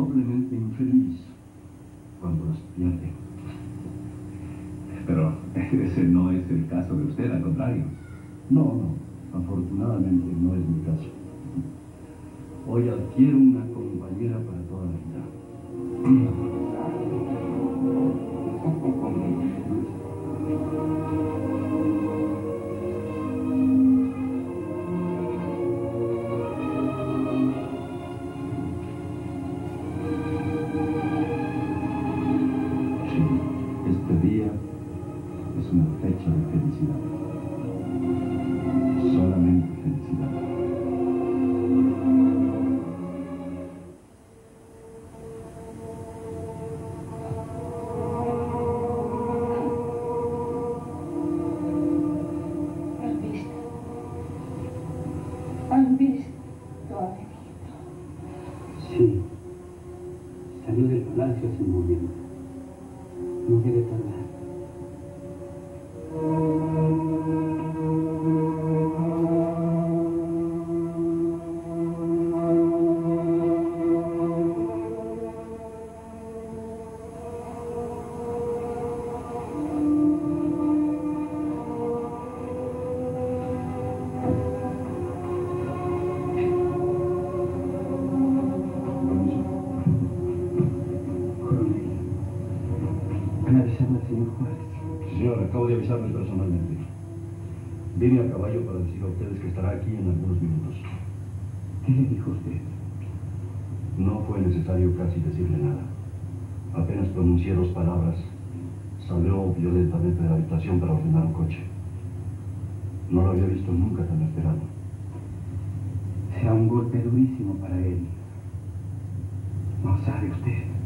doblemente infeliz cuando los pierde. Pero ese no es el caso de usted, al contrario. No, no, afortunadamente no es mi caso. Hoy adquiero una compañera para toda la vida. gracias en movimiento. No quiere tardar. Señor, acabo de avisarme personalmente. Vine a caballo para decir a ustedes que estará aquí en algunos minutos. ¿Qué le dijo usted? No fue necesario casi decirle nada. Apenas pronuncié dos palabras. Salió violentamente de la habitación para ordenar un coche. No lo había visto nunca tan esperado. Será un golpe durísimo para él. No sabe usted.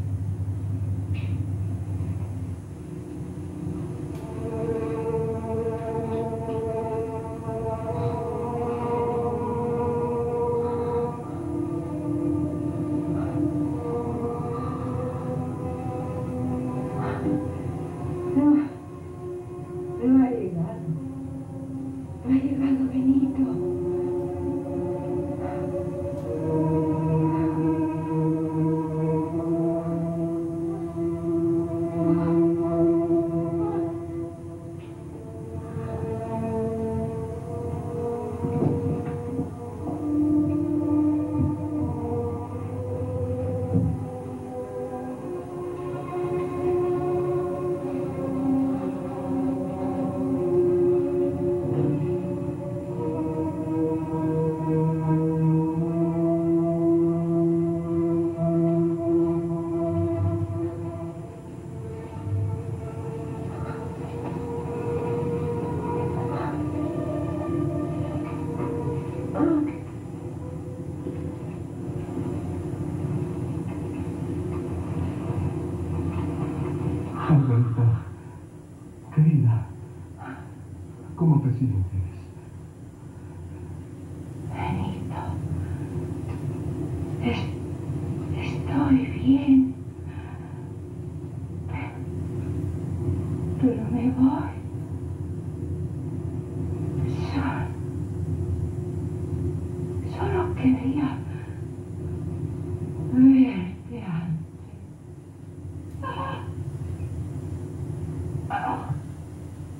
ha llegado Benito. Alberta, querida, ¿cómo te sientes? Benito, es, estoy bien.